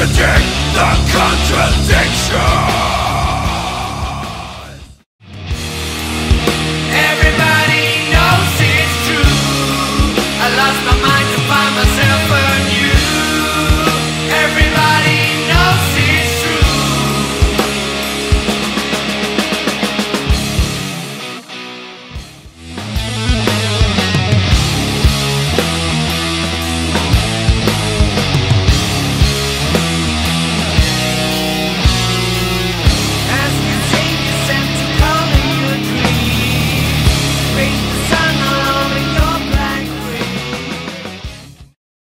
contradict the contradiction.